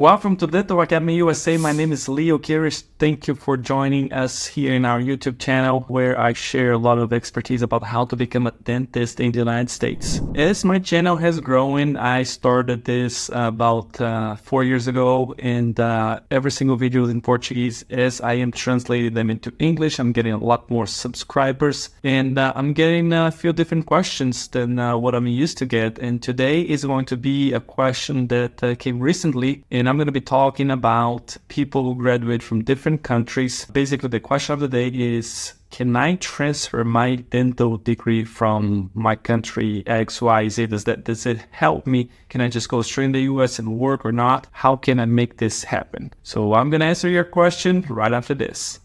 Welcome to Dental Academy USA. My name is Leo Kirish. Thank you for joining us here in our YouTube channel where I share a lot of expertise about how to become a dentist in the United States. As my channel has grown, I started this about uh, four years ago and uh, every single video is in Portuguese. As I am translating them into English, I'm getting a lot more subscribers and uh, I'm getting a few different questions than uh, what I'm used to get. And today is going to be a question that uh, came recently and I'm going to be talking about people who graduate from different countries. Basically, the question of the day is can I transfer my dental degree from my country XYZ? Does that does it help me? Can I just go straight in the US and work or not? How can I make this happen? So I'm gonna answer your question right after this.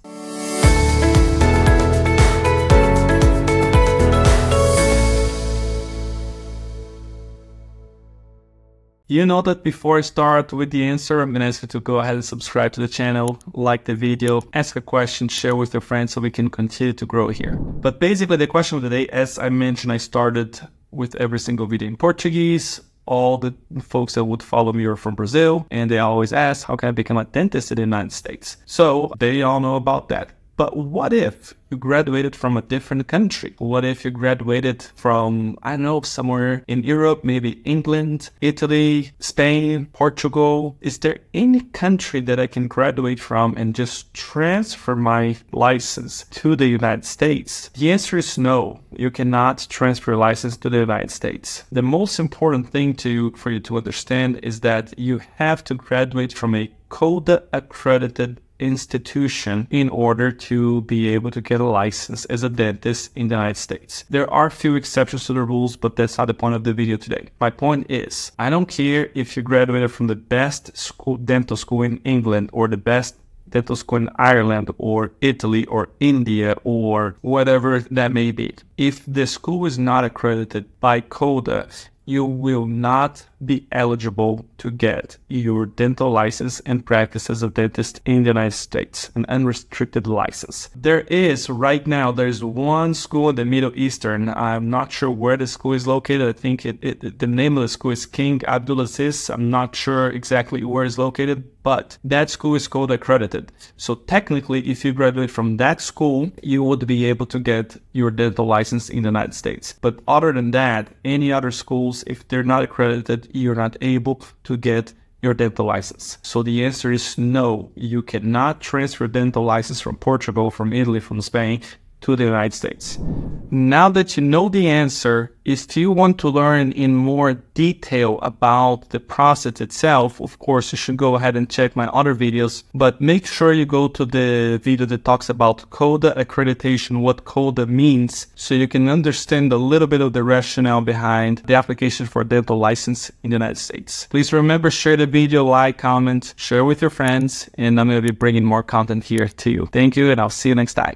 You know that before I start with the answer, I'm gonna ask you to go ahead and subscribe to the channel, like the video, ask a question, share with your friends so we can continue to grow here. But basically the question of the day, as I mentioned, I started with every single video in Portuguese. All the folks that would follow me are from Brazil and they always ask, how can I become a dentist in the United States? So they all know about that. But what if you graduated from a different country? What if you graduated from, I don't know, somewhere in Europe, maybe England, Italy, Spain, Portugal? Is there any country that I can graduate from and just transfer my license to the United States? The answer is no. You cannot transfer your license to the United States. The most important thing to for you to understand is that you have to graduate from a CODA accredited institution in order to be able to get a license as a dentist in the United States. There are few exceptions to the rules, but that's not the point of the video today. My point is, I don't care if you graduated from the best school, dental school in England or the best dental school in Ireland or Italy or India or whatever that may be. If the school is not accredited by CODA, you will not be eligible to get your dental license and practice as a dentist in the United States, an unrestricted license. There is right now, there's one school in the Middle Eastern. I'm not sure where the school is located. I think it, it the name of the school is King Abdulaziz. I'm not sure exactly where it's located, but that school is CODA accredited. So technically, if you graduate from that school, you would be able to get your dental license in the United States. But other than that, any other schools, if they're not accredited, you're not able to get your dental license. So the answer is no. You cannot transfer dental license from Portugal, from Italy, from Spain to the United States. Now that you know the answer, if you want to learn in more detail about the process itself, of course, you should go ahead and check my other videos, but make sure you go to the video that talks about CODA accreditation, what CODA means, so you can understand a little bit of the rationale behind the application for dental license in the United States. Please remember, share the video, like, comment, share with your friends, and I'm going to be bringing more content here to you. Thank you, and I'll see you next time.